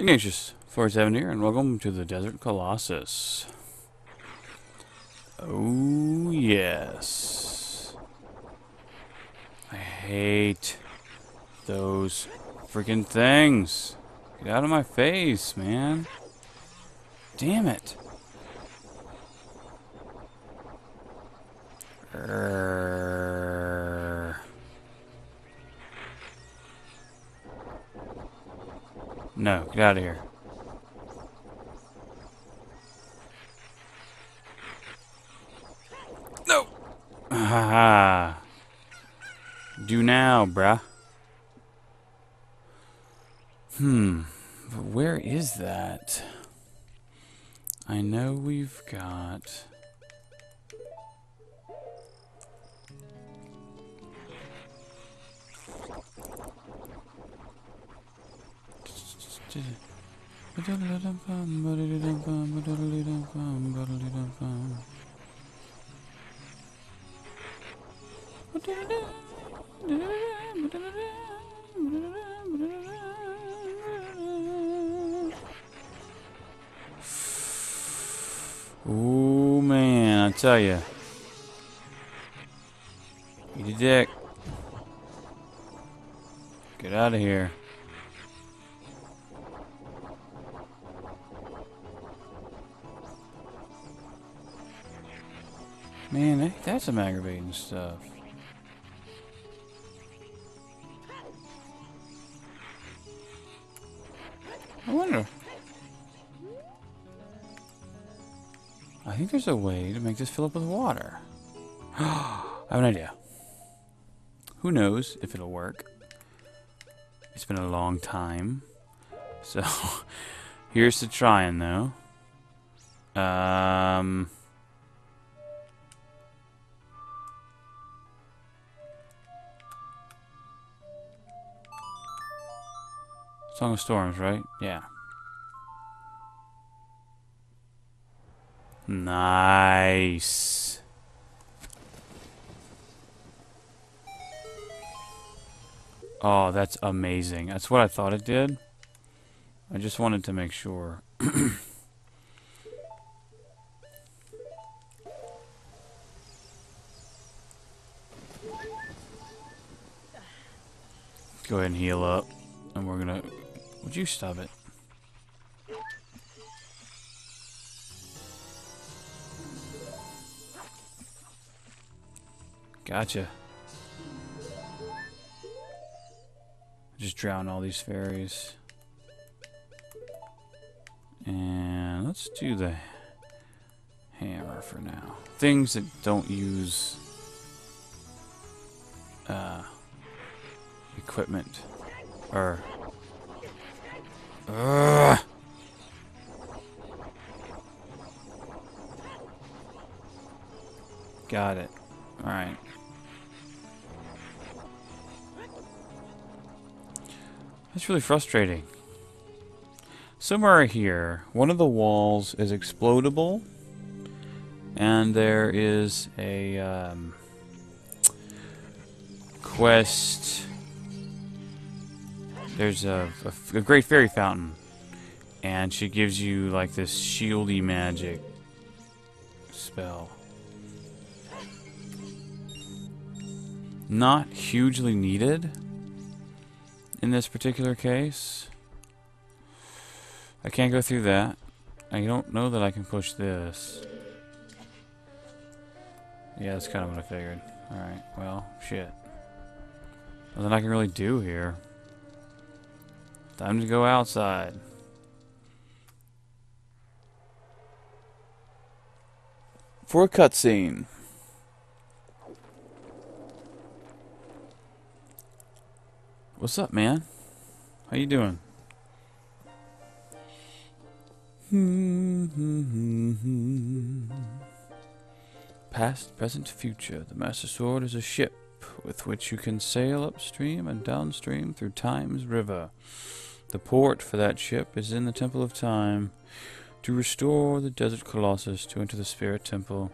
Ignatius, 47 here, and welcome to the Desert Colossus. Oh, yes. I hate those freaking things. Get out of my face, man. Damn it. Err. No, get out of here. No! Ha Do now, bruh. Hmm, but where is that? I know we've got... Oh man, I tell you. Eat a dick. Get out of here. Man, that, that's some aggravating stuff. I wonder. I think there's a way to make this fill up with water. I have an idea. Who knows if it'll work? It's been a long time. So, here's to trying, though. Um... Song of Storms, right? Yeah. Nice. Oh, that's amazing. That's what I thought it did. I just wanted to make sure. Go ahead and heal up. And we're gonna... Would you stop it? Gotcha. Just drown all these fairies. And let's do the hammer for now. Things that don't use uh, equipment or Ugh. Got it. Alright. That's really frustrating. Somewhere here, one of the walls is explodable, and there is a um, quest. There's a, a, a great fairy fountain, and she gives you like this shieldy magic spell. Not hugely needed in this particular case. I can't go through that. I don't know that I can push this. Yeah, that's kind of what I figured. Alright, well, shit. Nothing I can really do here. Time to go outside. For a cutscene. What's up, man? How you doing? Past, present, future. The Master Sword is a ship with which you can sail upstream and downstream through Time's river. The port for that ship is in the Temple of Time. To restore the Desert Colossus to enter the Spirit Temple,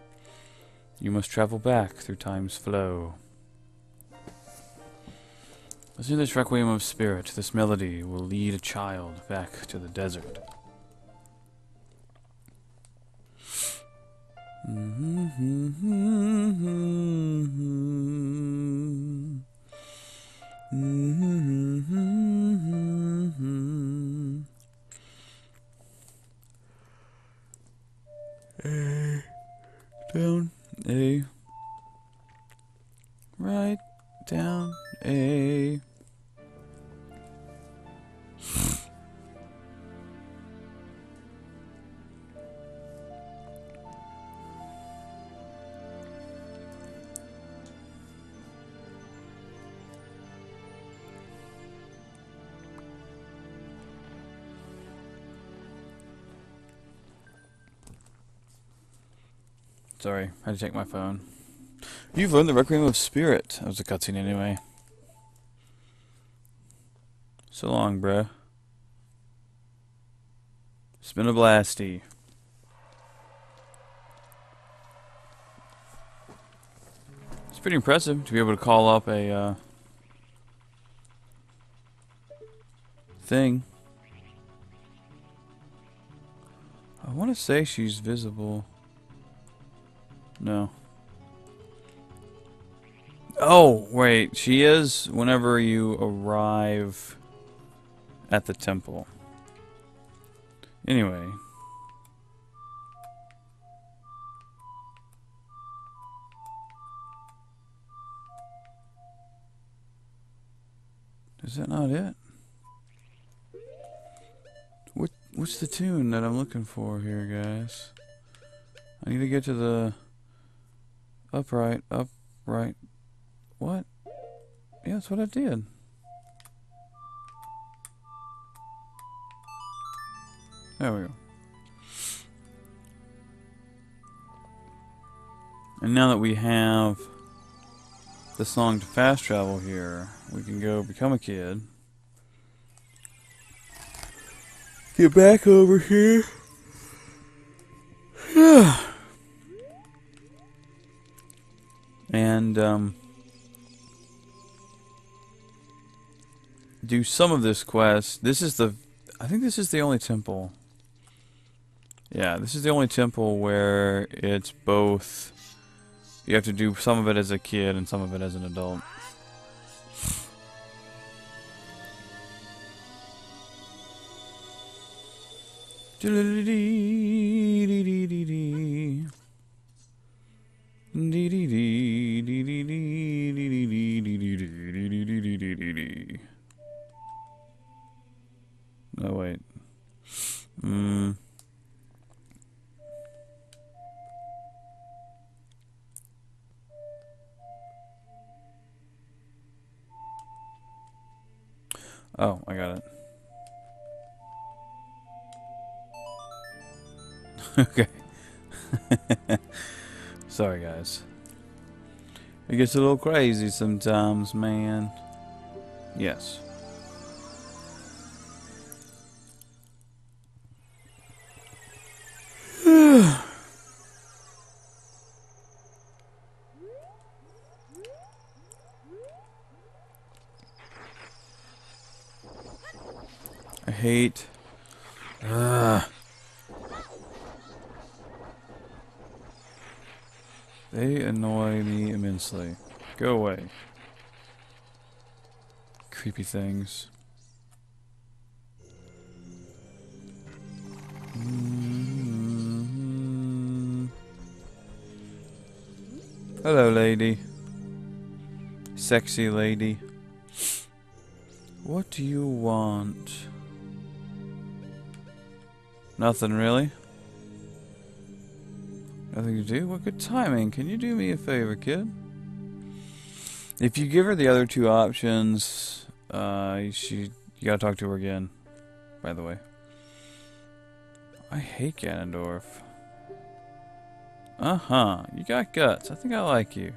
you must travel back through Time's flow. To this requiem of spirit. This melody will lead a child back to the desert. A Sorry, I had to check my phone. You've learned the Requiem of Spirit. That was a cutscene anyway. So long, bruh. It's been a blasty. It's pretty impressive to be able to call up a uh, thing. I want to say she's visible. No. Oh, wait. She is whenever you arrive at the temple. Anyway. Is that not it? What what's the tune that I'm looking for here, guys? I need to get to the upright, upright. What? Yeah, that's what I did. There we go. And now that we have the song to fast travel here, we can go become a kid. Get back over here. and um, do some of this quest. This is the, I think this is the only temple. Yeah, this is the only temple where it's both. You have to do some of it as a kid and some of it as an adult. No, wait. Hmm. Oh, I got it. okay. Sorry, guys. It gets a little crazy sometimes, man. Yes. I hate. Ugh. They annoy me immensely. Go away. Creepy things. Mm-hmm. Hello, lady. Sexy lady. What do you want? Nothing really. Nothing to do? What good timing. Can you do me a favor, kid? If you give her the other two options, uh, she, you gotta talk to her again, by the way. I hate Ganondorf. Uh-huh. You got guts. I think I like you.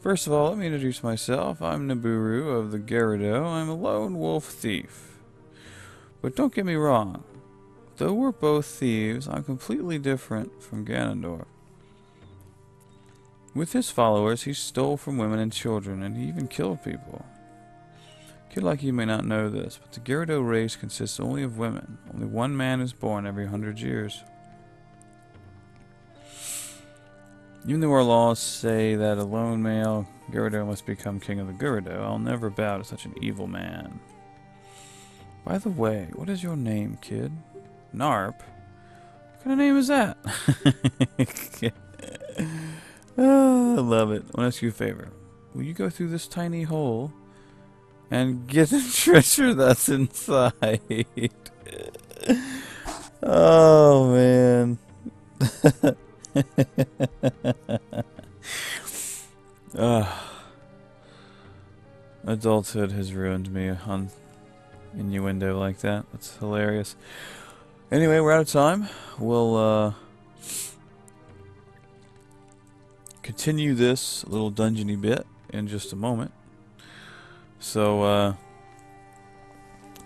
First of all, let me introduce myself. I'm Nabooru of the Gerudo. I'm a lone wolf thief. But don't get me wrong. Though we're both thieves, I'm completely different from Ganondorf. With his followers, he stole from women and children, and he even killed people. Kid like you may not know this, but the Gerudo race consists only of women. Only one man is born every hundred years. Even though our laws say that a lone male Gerudo must become king of the Gerudo, I'll never bow to such an evil man. By the way, what is your name, kid? Narp? What kind of name is that? oh, I love it. I want to ask you a favor. Will you go through this tiny hole and get the treasure that's inside? oh, man. uh, adulthood has ruined me on innuendo like that. That's hilarious. Anyway, we're out of time. We'll uh, continue this little dungeony bit in just a moment. So, uh,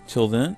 till then,